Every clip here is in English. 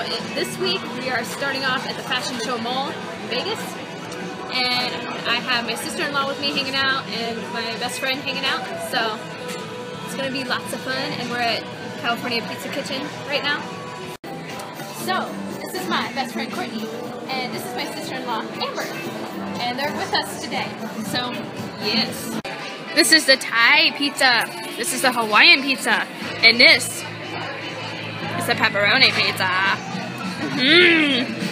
Eh, this week we are starting off at the Fashion Show Mall in Vegas. And I have my sister-in-law with me hanging out and my best friend hanging out. So it's gonna be lots of fun and we're at California Pizza Kitchen right now. So this is my best friend Courtney and this is my sister-in-law Amber. And they're with us today. So yes. This is the Thai pizza. This is the Hawaiian pizza. And this the pepperoni pizza. Mmm.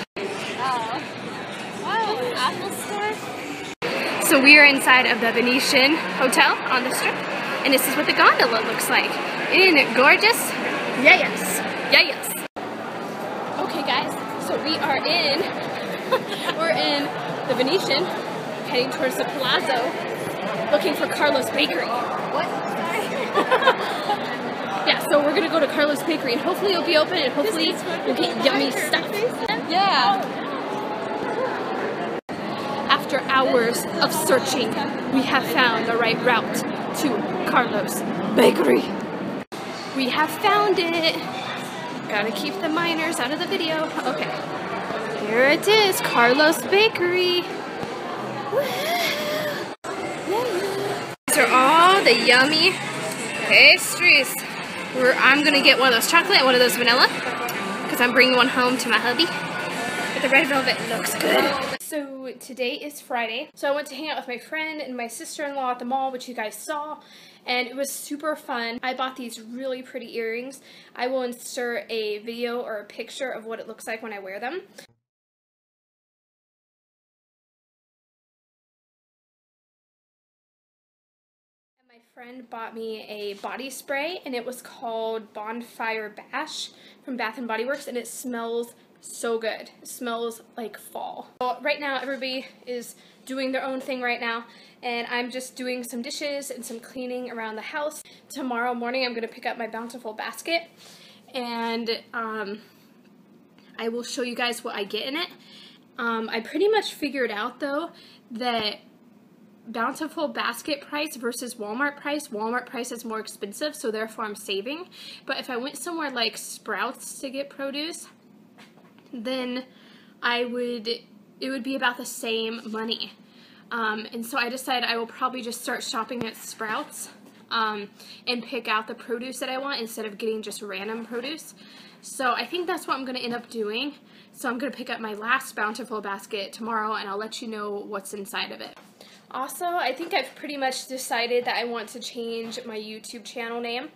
So we are inside of the Venetian Hotel on the strip. And this is what the gondola looks like. Isn't it gorgeous? Yes. Yes. Okay guys, so we are in, we're in the Venetian, heading towards the Palazzo looking for Carlos Bakery. What? we're gonna go to Carlos Bakery and hopefully it'll be open and hopefully we'll get yummy stuff. Yeah. After hours of searching, we have found the right route to Carlos Bakery. We have found it. Gotta keep the minors out of the video. Okay. Here it is, Carlos Bakery. These are all the yummy pastries. We're, I'm gonna get one of those chocolate one of those vanilla because I'm bringing one home to my hubby. But the red velvet looks good. So today is Friday. So I went to hang out with my friend and my sister-in-law at the mall, which you guys saw, and it was super fun. I bought these really pretty earrings. I will insert a video or a picture of what it looks like when I wear them. Friend bought me a body spray and it was called Bonfire Bash from Bath & Body Works and it smells so good. It smells like fall. So right now everybody is doing their own thing right now and I'm just doing some dishes and some cleaning around the house. Tomorrow morning I'm going to pick up my Bountiful basket and um, I will show you guys what I get in it. Um, I pretty much figured out though that Bountiful basket price versus Walmart price, Walmart price is more expensive, so therefore I'm saving. But if I went somewhere like Sprouts to get produce, then I would, it would be about the same money. Um, and so I decided I will probably just start shopping at Sprouts um, and pick out the produce that I want instead of getting just random produce. So I think that's what I'm going to end up doing. So I'm going to pick up my last Bountiful basket tomorrow and I'll let you know what's inside of it. Also, I think I've pretty much decided that I want to change my YouTube channel name.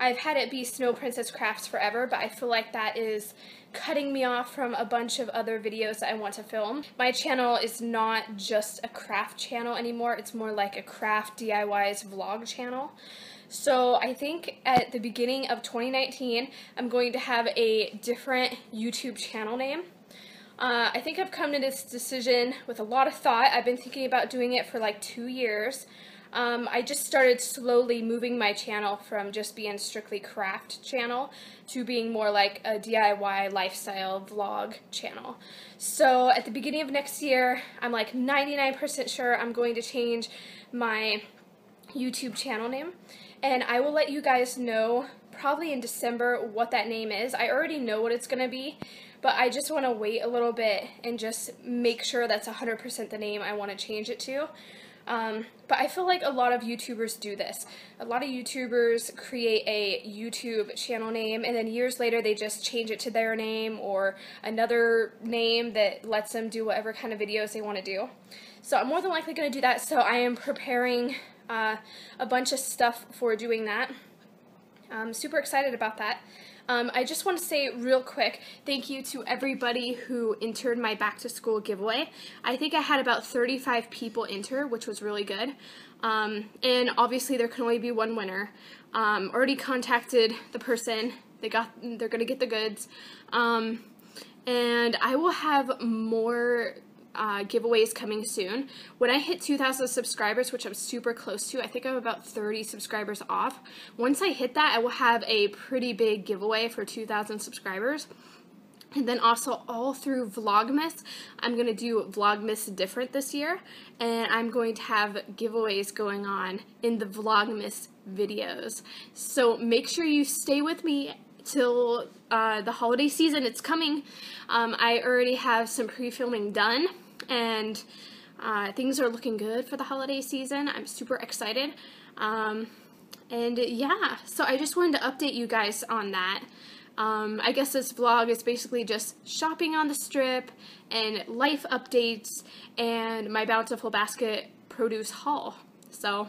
I've had it be Snow Princess Crafts forever, but I feel like that is cutting me off from a bunch of other videos that I want to film. My channel is not just a craft channel anymore, it's more like a craft DIYs vlog channel. So I think at the beginning of 2019, I'm going to have a different YouTube channel name. Uh, I think I've come to this decision with a lot of thought. I've been thinking about doing it for like two years. Um, I just started slowly moving my channel from just being strictly craft channel to being more like a DIY lifestyle vlog channel. So at the beginning of next year, I'm like 99% sure I'm going to change my YouTube channel name. And I will let you guys know probably in December what that name is. I already know what it's going to be, but I just want to wait a little bit and just make sure that's 100% the name I want to change it to. Um, but I feel like a lot of YouTubers do this. A lot of YouTubers create a YouTube channel name and then years later they just change it to their name or another name that lets them do whatever kind of videos they want to do. So I'm more than likely going to do that, so I am preparing uh, a bunch of stuff for doing that. I'm super excited about that. Um, I just want to say real quick, thank you to everybody who entered my back to school giveaway. I think I had about 35 people enter, which was really good. Um, and obviously there can only be one winner. Um, already contacted the person. They got, they're going to get the goods. Um, and I will have more uh, giveaways coming soon. When I hit 2,000 subscribers, which I'm super close to, I think I'm about 30 subscribers off. Once I hit that, I will have a pretty big giveaway for 2,000 subscribers. And then also all through Vlogmas, I'm going to do Vlogmas different this year. And I'm going to have giveaways going on in the Vlogmas videos. So make sure you stay with me till uh, the holiday season. It's coming. Um, I already have some pre-filming done and uh, things are looking good for the holiday season. I'm super excited. Um, and yeah, so I just wanted to update you guys on that. Um, I guess this vlog is basically just shopping on the strip and life updates and my Bountiful Basket produce haul. So,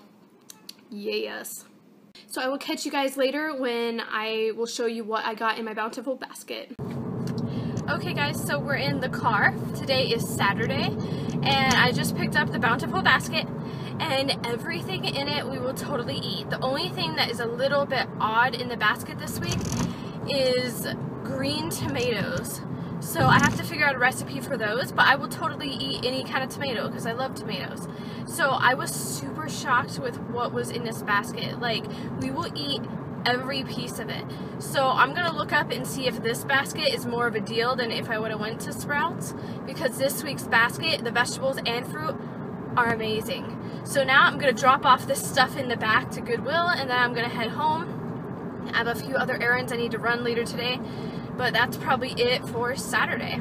yes. So I will catch you guys later when I will show you what I got in my Bountiful Basket. Okay guys, so we're in the car. Today is Saturday and I just picked up the Bountiful Basket and everything in it we will totally eat. The only thing that is a little bit odd in the basket this week is green tomatoes. So I have to figure out a recipe for those, but I will totally eat any kind of tomato because I love tomatoes. So I was super shocked with what was in this basket. Like, we will eat every piece of it. So I'm gonna look up and see if this basket is more of a deal than if I would have went to Sprouts because this week's basket, the vegetables and fruit are amazing. So now I'm gonna drop off this stuff in the back to Goodwill and then I'm gonna head home I have a few other errands I need to run later today, but that's probably it for Saturday.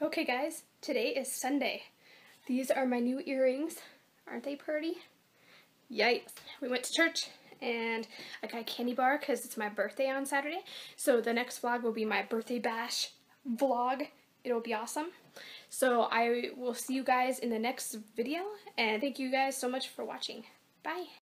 Okay guys, today is Sunday. These are my new earrings. Aren't they pretty? Yikes. We went to church and I got a candy bar because it's my birthday on Saturday. So the next vlog will be my birthday bash vlog. It'll be awesome. So I will see you guys in the next video and thank you guys so much for watching. Bye.